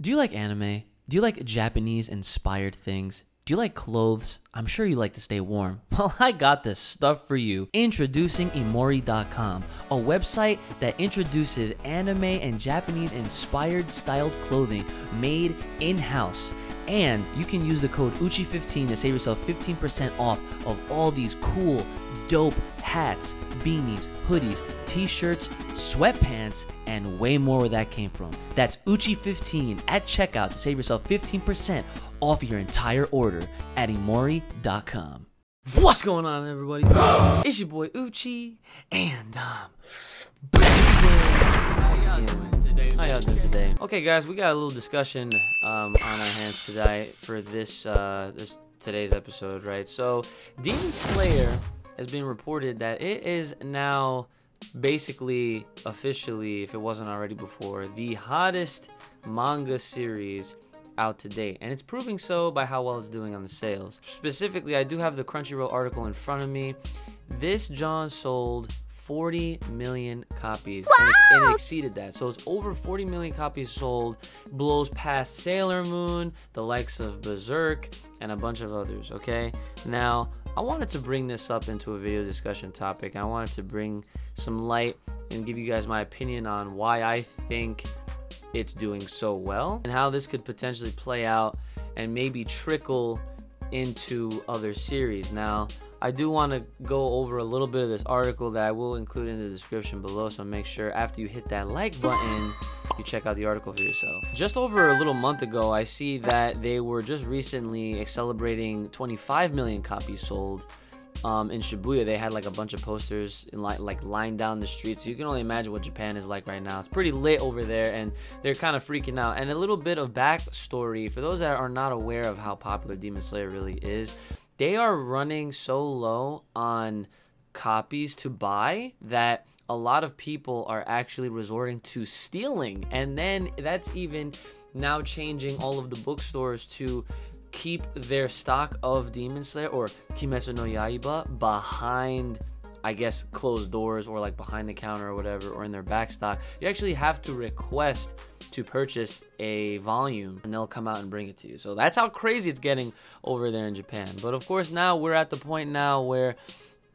Do you like anime? Do you like Japanese inspired things? Do you like clothes? I'm sure you like to stay warm. Well, I got this stuff for you. Introducing Imouri.com, a website that introduces anime and Japanese inspired styled clothing made in house. And you can use the code UCHI15 to save yourself 15% off of all these cool, dope hats, beanies, hoodies, t shirts, sweatpants, and way more where that came from. That's Uchi15 at checkout to save yourself 15% off your entire order at Imouri.com. What's going on, everybody? It's your boy Uchi, and um. How y'all doing today? Okay, guys, we got a little discussion um, on our hands today for this uh, this today's episode, right? So, Demon Slayer has been reported that it is now basically officially, if it wasn't already before, the hottest manga series out to date, and it's proving so by how well it's doing on the sales. Specifically, I do have the Crunchyroll article in front of me. This John sold 40 million copies wow. and, it, and, it, exceeded that so it's over 40 million copies sold blows past sailor moon the likes of berserk and a bunch of others okay now i wanted to bring this up into a video discussion topic i wanted to bring some light and give you guys my opinion on why i think it's doing so well and how this could potentially play out and maybe trickle into other series. Now, I do want to go over a little bit of this article that I will include in the description below, so make sure after you hit that like button, you check out the article for yourself. Just over a little month ago, I see that they were just recently celebrating 25 million copies sold um, in Shibuya, they had like a bunch of posters in like like lined down the streets. So you can only imagine what Japan is like right now. It's pretty lit over there, and they're kind of freaking out. And a little bit of backstory for those that are not aware of how popular Demon Slayer really is. They are running so low on copies to buy that a lot of people are actually resorting to stealing, and then that's even now changing all of the bookstores to keep their stock of Demon Slayer or Kimetsu no Yaiba behind I guess closed doors or like behind the counter or whatever or in their back stock. You actually have to request to purchase a volume and they'll come out and bring it to you. So that's how crazy it's getting over there in Japan. But of course now we're at the point now where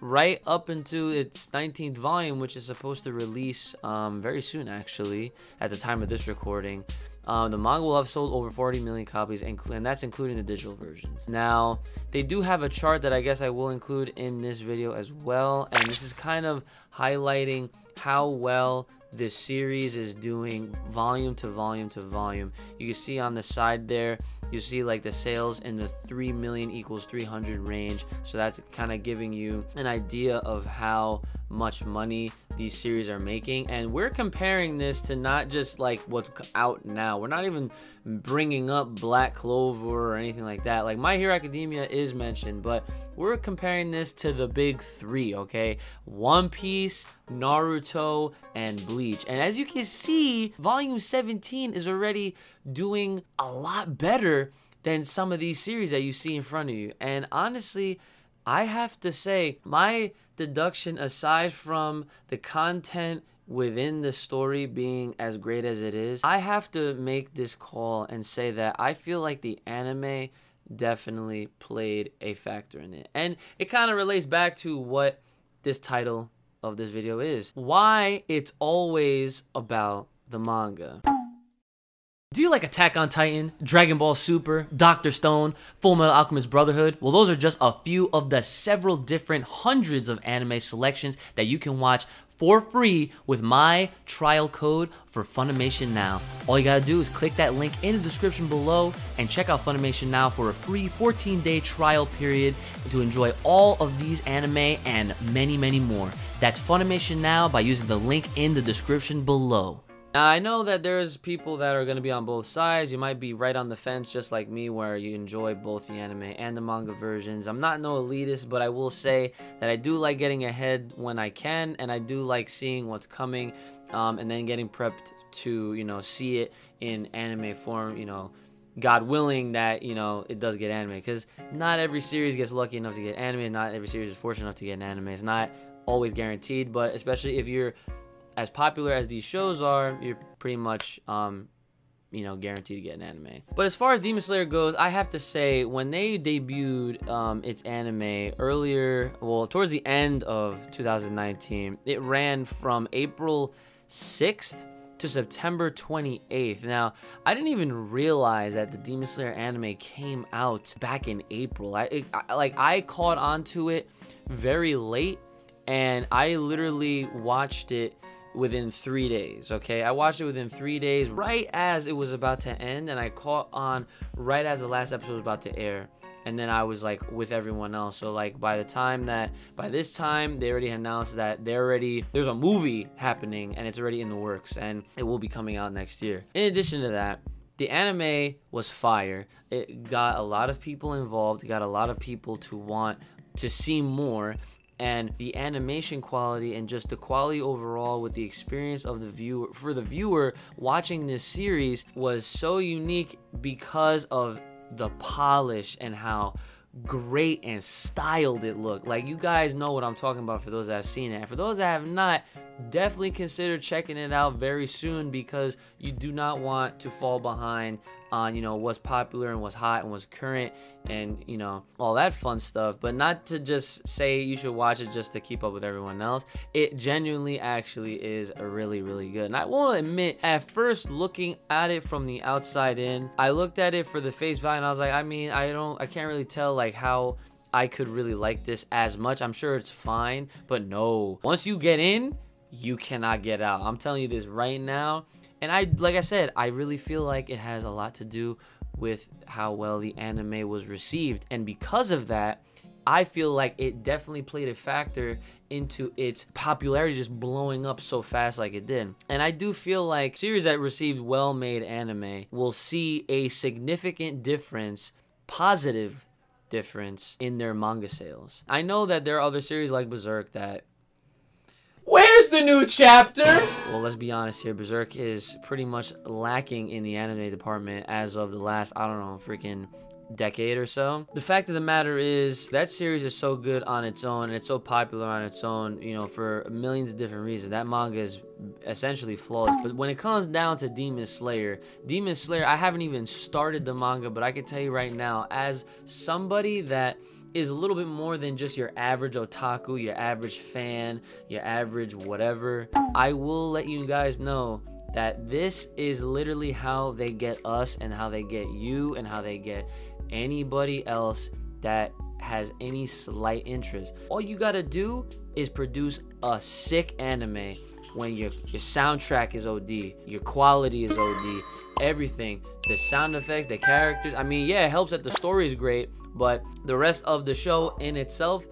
right up into its 19th volume, which is supposed to release um, very soon actually at the time of this recording. Um, the manga will have sold over 40 million copies, and that's including the digital versions. Now, they do have a chart that I guess I will include in this video as well, and this is kind of highlighting how well this series is doing volume to volume to volume. You can see on the side there, you see like the sales in the 3 million equals 300 range. So that's kind of giving you an idea of how much money these series are making. And we're comparing this to not just like what's out now. We're not even bringing up black clover or anything like that. Like my hero academia is mentioned but we're comparing this to the big three okay? One piece naruto and bleach. And as you can see volume 17 is already doing a lot better than some of these series that you see in front of you. And honestly I have to say, my deduction, aside from the content within the story being as great as it is, I have to make this call and say that I feel like the anime definitely played a factor in it. And it kind of relates back to what this title of this video is why it's always about the manga. Do you like Attack on Titan, Dragon Ball Super, Doctor Stone, Full Metal Alchemist Brotherhood? Well, those are just a few of the several different hundreds of anime selections that you can watch for free with my trial code for Funimation Now. All you gotta do is click that link in the description below and check out Funimation Now for a free 14 day trial period to enjoy all of these anime and many, many more. That's Funimation Now by using the link in the description below. Now, I know that there's people that are going to be on both sides. You might be right on the fence, just like me, where you enjoy both the anime and the manga versions. I'm not no elitist, but I will say that I do like getting ahead when I can, and I do like seeing what's coming, um, and then getting prepped to, you know, see it in anime form, you know, God willing that, you know, it does get anime. Because not every series gets lucky enough to get anime, not every series is fortunate enough to get an anime. It's not always guaranteed, but especially if you're as popular as these shows are, you're pretty much um, you know, guaranteed to get an anime. But as far as Demon Slayer goes, I have to say when they debuted um, its anime earlier, well, towards the end of 2019, it ran from April 6th to September 28th. Now, I didn't even realize that the Demon Slayer anime came out back in April. I, it, I like I caught onto it very late and I literally watched it within three days okay i watched it within three days right as it was about to end and i caught on right as the last episode was about to air and then I was like with everyone else. So like by the time that by this time they already announced that they're already there's a movie happening and it's already in the works and it will be coming out next year. In addition to that, the anime was fire. It got a lot of people involved. It got a lot of people to want to see more and the animation quality and just the quality overall with the experience of the viewer for the viewer watching this series was so unique because of the polish and how great and styled it looked. Like you guys know what I'm talking about for those that have seen it. And for those that have not, definitely consider checking it out very soon because you do not want to fall behind on you know what's popular and what's hot and what's current and you know all that fun stuff but not to just say you should watch it just to keep up with everyone else it genuinely actually is a really really good and i will admit at first looking at it from the outside in i looked at it for the face value and i was like i mean i don't i can't really tell like how I could really like this as much. I'm sure it's fine, but no. Once you get in, you cannot get out. I'm telling you this right now. And I, like I said, I really feel like it has a lot to do with how well the anime was received. And because of that, I feel like it definitely played a factor into its popularity just blowing up so fast like it did. And I do feel like series that received well-made anime will see a significant difference, positive difference in their manga sales. I know that there are other series like Berserk that Where's the new chapter? Well, let's be honest here. Berserk is pretty much lacking in the anime department as of the last, I don't know, freaking decade or so. The fact of the matter is that series is so good on its own and it's so popular on its own, you know, for millions of different reasons. That manga is essentially flawless. But when it comes down to Demon Slayer, Demon Slayer, I haven't even started the manga, but I can tell you right now, as somebody that is a little bit more than just your average otaku, your average fan, your average whatever. I will let you guys know that this is literally how they get us and how they get you and how they get anybody else that has any slight interest. All you gotta do is produce a sick anime when your your soundtrack is OD, your quality is OD, everything, the sound effects, the characters. I mean, yeah, it helps that the story is great, but the rest of the show in itself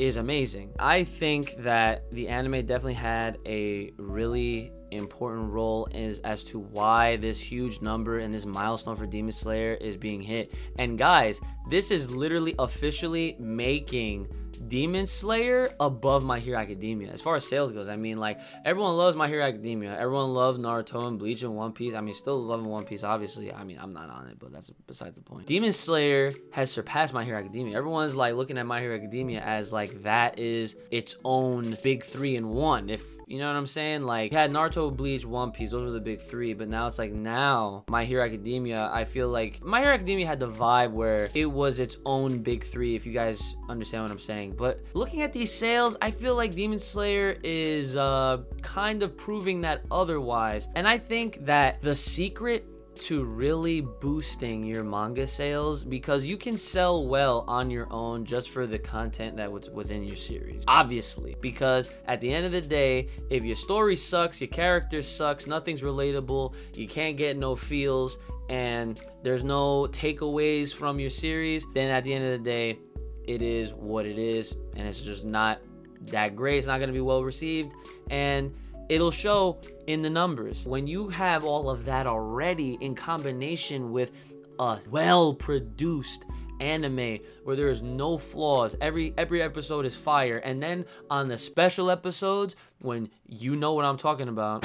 is amazing. I think that the anime definitely had a really important role as, as to why this huge number and this milestone for Demon Slayer is being hit. And guys, this is literally officially making Demon Slayer above My Hero Academia as far as sales goes. I mean, like everyone loves My Hero Academia. Everyone loves Naruto and Bleach and One Piece. I mean, still loving One Piece, obviously. I mean, I'm not on it, but that's besides the point. Demon Slayer has surpassed My Hero Academia. Everyone's like looking at My Hero Academia as like that is its own big three in one. If you know what I'm saying? Like, had Naruto, Bleach, One Piece, those were the big three, but now it's like now My Hero Academia, I feel like My Hero Academia had the vibe where it was its own big three, if you guys understand what I'm saying. But looking at these sales, I feel like Demon Slayer is uh, kind of proving that otherwise. And I think that the secret to really boosting your manga sales because you can sell well on your own just for the content that was within your series. Obviously, because at the end of the day, if your story sucks, your character sucks, nothing's relatable, you can't get no feels, and there's no takeaways from your series, then at the end of the day, it is what it is, and it's just not that great. It's not going to be well received, and it'll show in the numbers. When you have all of that already in combination with a well-produced anime where there is no flaws every every episode is fire and then on the special episodes when you know what i'm talking about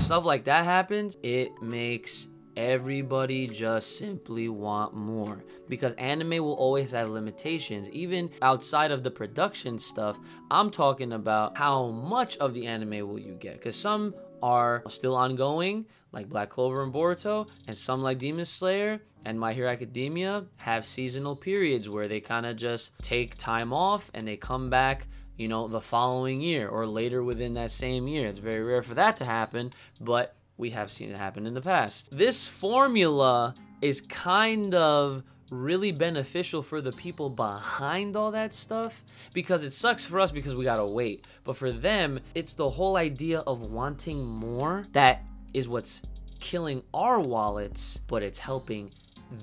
stuff like that happens it makes everybody just simply want more. Because anime will always have limitations. Even outside of the production stuff i'm talking about how much of the anime will you get. Because some are still ongoing, like Black Clover and Boruto, and some like Demon Slayer and My Hero Academia have seasonal periods where they kind of just take time off and they come back you know, the following year or later within that same year. It's very rare for that to happen, but we have seen it happen in the past. This formula is kind of really beneficial for the people behind all that stuff because it sucks for us because we gotta wait. But for them, it's the whole idea of wanting more that is what's killing our wallets, but it's helping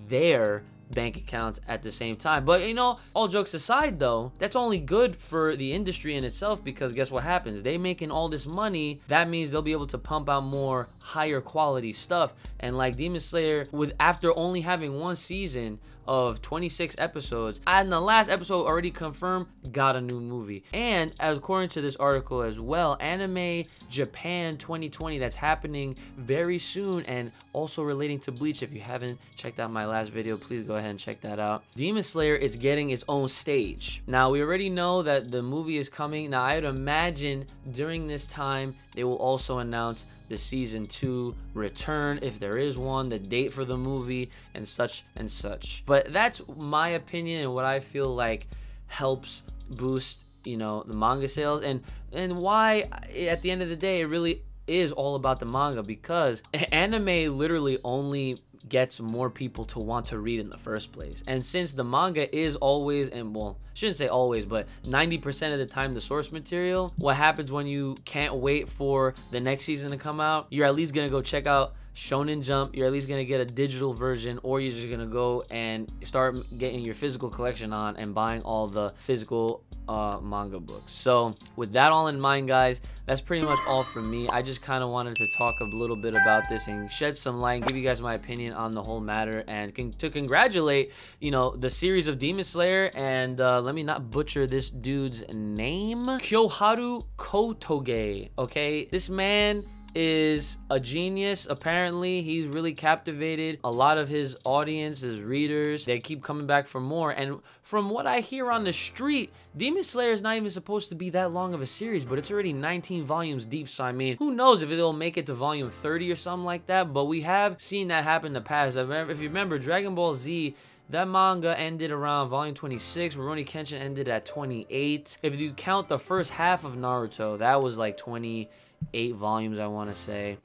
their bank accounts at the same time. But you know, all jokes aside though, that's only good for the industry in itself because guess what happens? They making all this money, that means they'll be able to pump out more higher quality stuff. And like Demon Slayer with after only having one season of 26 episodes, and the last episode already confirmed got a new movie. And as according to this article as well, Anime Japan 2020 that's happening very soon and also relating to Bleach. If you haven't checked out my last video, please go ahead and check that out. Demon Slayer is getting its own stage. Now we already know that the movie is coming. Now I'd imagine during this time they will also announce the season two return if there is one, the date for the movie, and such and such. But that's my opinion and what I feel like helps boost you know the manga sales and and why eh, at the end of the day it really is all about the manga because anime literally only gets more people to want to read in the first place. And since the manga is always, and well, shouldn't say always, but 90% of the time the source material, what happens when you can't wait for the next season to come out, you're at least gonna go check out Shonen Jump, you're at least gonna get a digital version, or you're just gonna go and start getting your physical collection on and buying all the physical uh, manga books. So with that all in mind, guys, that's pretty much all from me. I just kind of wanted to talk a little bit about this and shed some light give you guys my opinion on the whole matter and con to congratulate, you know, the series of Demon Slayer and uh, let me not butcher this dude's name, Koyoharu Gotouge. Okay, this man is a genius. Apparently, he's really captivated a lot of his audience, his readers. They keep coming back for more. And from what I hear on the street, Demon Slayer is not even supposed to be that long of a series, but it's already 19 volumes deep. So, I mean, who knows if it'll make it to volume 30 or something like that. But we have seen that happen in the past. If you remember, Dragon Ball Z that manga ended around volume 26. Rurouni Kenshin ended at 28. If you count the first half of Naruto, that was like 28 volumes, I want to say.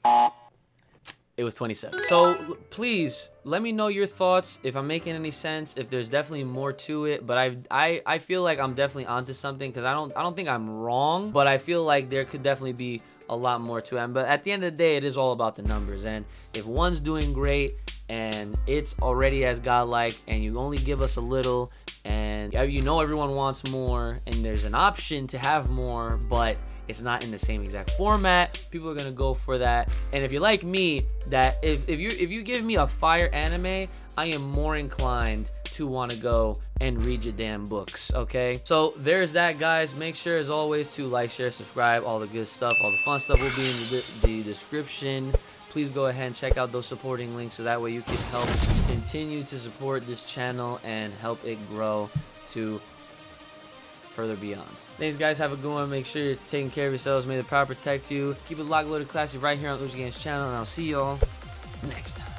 It was 27. So please let me know your thoughts if I'm making any sense. If there's definitely more to it, but I I I feel like I'm definitely onto something because I don't I don't think I'm wrong, but I feel like there could definitely be a lot more to it. But at the end of the day, it is all about the numbers, and if one's doing great and it's already as godlike, and you only give us a little, and you know everyone wants more, and there's an option to have more, but it's not in the same exact format. People are gonna go for that. And if you're like me, that if, if you if you give me a fire anime, I am more inclined to want to go and read your damn books okay so there's that guys make sure as always to like share subscribe all the good stuff all the fun stuff will be in the, the description please go ahead and check out those supporting links so that way you can help continue to support this channel and help it grow to further beyond. Thanks, guys. Have a good one. Make sure you're taking care of yourselves. May the power protect you. Keep it locked, loaded, classy right here on Uchi channel, and I'll see y'all next time.